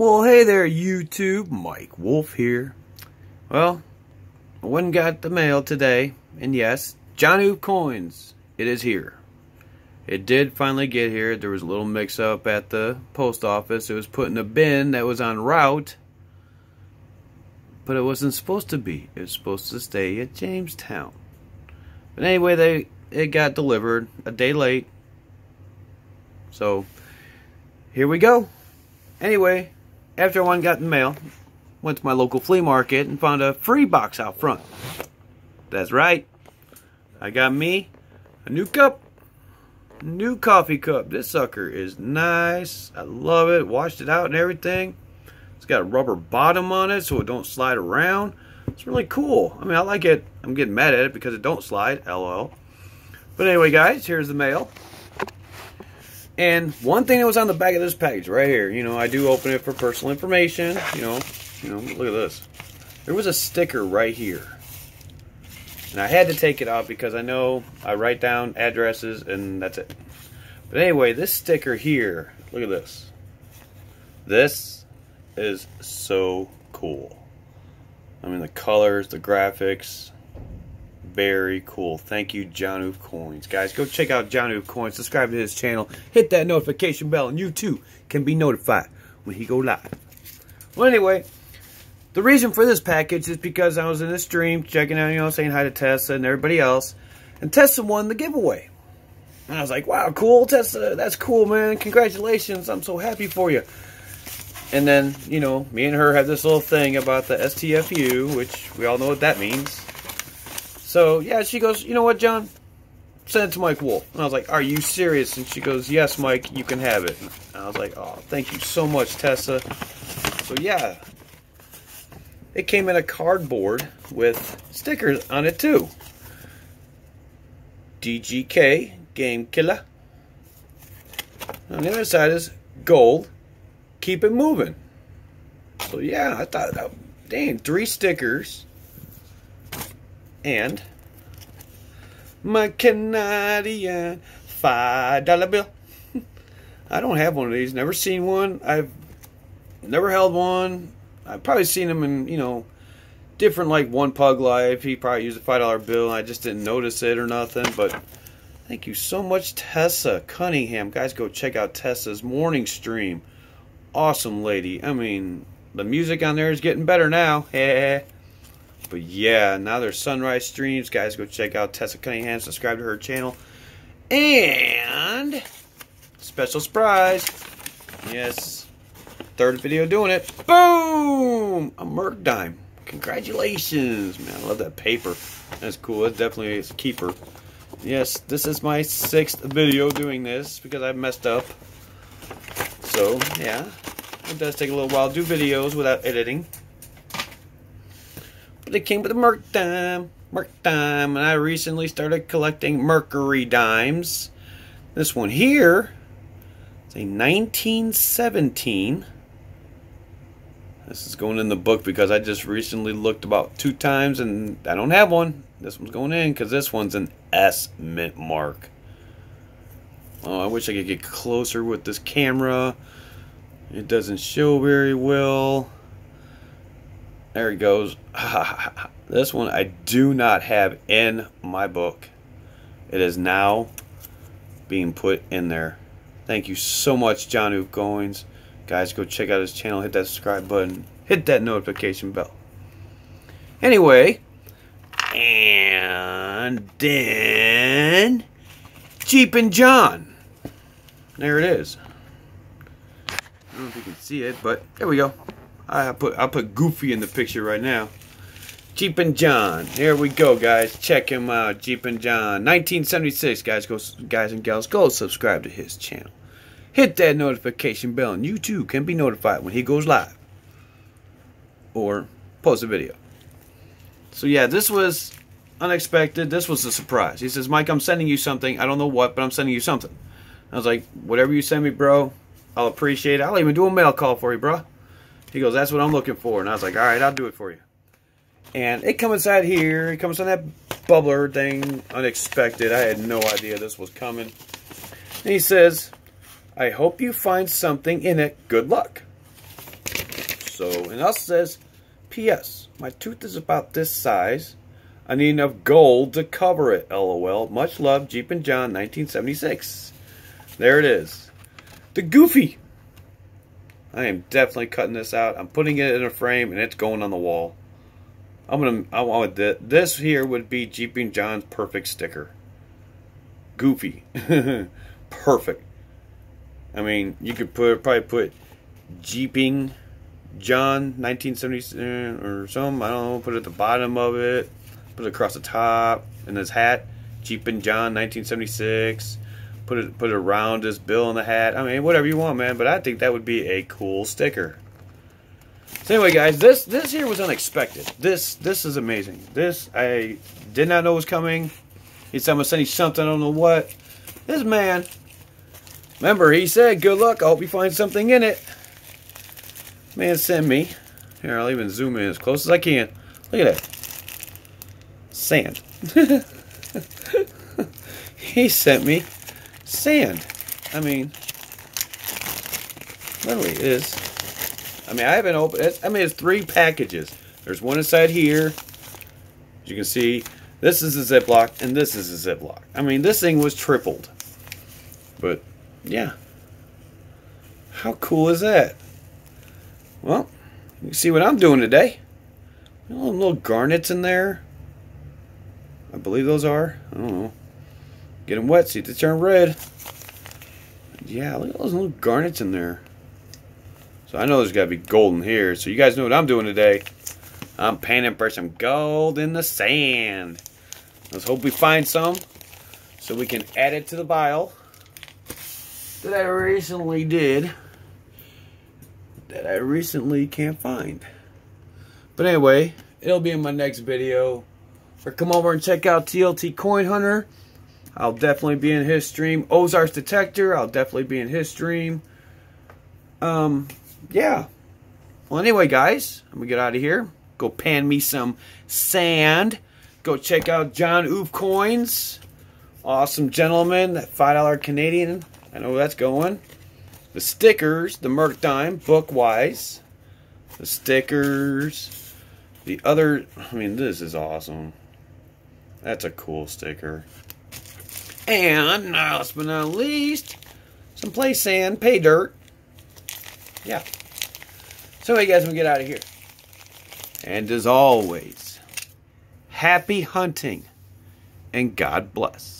Well, hey there, YouTube. Mike Wolff here. Well, I went and got the mail today, and yes, John Koins, it is here. It did finally get here. There was a little mix-up at the post office. It was put in a bin that was on route, but it wasn't supposed to be. It was supposed to stay at Jamestown. But anyway, they it got delivered a day late. So, here we go. Anyway, after one got in the mail, went to my local flea market and found a free box out front. That's right. I got me a new cup. New coffee cup. This sucker is nice. I love it. Washed it out and everything. It's got a rubber bottom on it so it don't slide around. It's really cool. I mean, I like it. I'm getting mad at it because it don't slide. LOL. But anyway, guys, here's the mail. And one thing that was on the back of this package right here, you know, I do open it for personal information, you know, you know, look at this. There was a sticker right here. And I had to take it off because I know I write down addresses and that's it. But anyway, this sticker here, look at this. This is so cool. I mean, the colors, the graphics, very cool. Thank you, John Oof Koins. Guys, go check out John Oof Koins. Subscribe to his channel. Hit that notification bell, and you too can be notified when he go live. Well, anyway, the reason for this package is because I was in a stream checking out, you know, saying hi to Tessa and everybody else. And Tessa won the giveaway. And I was like, wow, cool, Tessa. That's cool, man. Congratulations. I'm so happy for you. And then, you know, me and her had this little thing about the STFU, which we all know what that means. So, yeah, she goes, you know what, John? Send it to Mike Wolff. And I was like, are you serious? And she goes, yes, Mike, you can have it. And I was like, oh, thank you so much, Tessa. So, yeah. It came in a cardboard with stickers on it, too. DGK, Game Killer. On the other side is gold, keep it moving. So, yeah, I thought, dang, three stickers and my Canadian five dollar bill. I don't have one of these. Never seen one. I've never held one. I've probably seen them in you know different like one pug life. He probably used a five dollar bill. And I just didn't notice it or nothing. But thank you so much, Tessa Cunningham. Guys, go check out Tessa's morning stream. Awesome lady. I mean, the music on there is getting better now. But yeah, now there's sunrise streams. Guys, go check out Tessa Cunningham. Subscribe to her channel. And special surprise. Yes, third video doing it. Boom! A Merc dime. Congratulations, man. I love that paper. That's cool. That's definitely a keeper. Yes, this is my sixth video doing this because I messed up. So, yeah. It does take a little while to do videos without editing. But it came with a Merc dime. Merc dime. And I recently started collecting Mercury dimes. This one here is a 1917. This is going in the book because I just recently looked about two times and I don't have one. This one's going in because this one's an S mint mark. Oh, I wish I could get closer with this camera. It doesn't show very well. There he goes. this one I do not have in my book. It is now being put in there. Thank you so much, John Oof Koins. Guys, go check out his channel. Hit that subscribe button. Hit that notification bell. Anyway, and then Jeeping John. There it is. I don't know if you can see it, but there we go. I put I put Goofy in the picture right now. Jeeping John. Here we go, guys. Check him out. Jeeping John. 1976, guys. Go, guys and gals, go subscribe to his channel. Hit that notification bell, and you too can be notified when he goes live or post a video. So yeah, this was unexpected. This was a surprise. He says, Mike, I'm sending you something. I don't know what, but I'm sending you something. I was like, whatever you send me, bro, I'll appreciate it. I'll even do a mail call for you, bro. He goes, that's what I'm looking for. And I was like, all right, I'll do it for you. And it comes inside here. It comes on that bubbler thing. Unexpected. I had no idea this was coming. And he says, I hope you find something in it. Good luck. So, and also says, P.S. My tooth is about this size. I need enough gold to cover it. LOL. Much love, Jeeping John, 1976. There it is. The Goofy. I am definitely cutting this out. I'm putting it in a frame, and it's going on the wall. I'm gonna. I want this. This here would be Jeeping John's perfect sticker. Goofy, perfect. I mean, you could put probably put Jeeping John 1970 uh, or something. I don't know. Put it at the bottom of it. Put it across the top. And his hat, Jeeping John 1976. Put it put it around his bill in the hat. I mean, whatever you want, man. But I think that would be a cool sticker. So anyway, guys, this this here was unexpected. This this is amazing. This I did not know was coming. He said I'm gonna send you something. I don't know what. This man Remember, he said, good luck. I hope you find something in it. Man, send me. Here, I'll even zoom in as close as I can. Look at that. Sand. he sent me sand. I mean, literally, it is. I mean, I haven't opened it. I mean, it's three packages. There's one inside here. As you can see, this is a Ziploc, and this is a Ziploc. I mean, this thing was tripled. But yeah. How cool is that? Well, you see what I'm doing today. Little garnets in there. I believe those are. I don't know. Get them wet, see if they turn red. Yeah, look at those little garnets in there. So I know there's got to be gold in here. So you guys know what I'm doing today. I'm panning for some gold in the sand. Let's hope we find some so we can add it to the pile that I recently did that I recently can't find. But anyway, it'll be in my next video. Or come over and check out TLT Coin Hunter. I'll definitely be in his stream. Ozarks Detector, I'll definitely be in his stream. Um, yeah. Well, anyway, guys, I'm going to get out of here. Go pan me some sand. Go check out John Oof Koins. Awesome gentleman. that $5 Canadian. I know where that's going. The stickers, the Merc Dime, book-wise. The stickers. The other, I mean, this is awesome. That's a cool sticker. And last but not least, some play sand, pay dirt. Yeah. So, hey guys, we get out of here. And as always, happy hunting and God bless.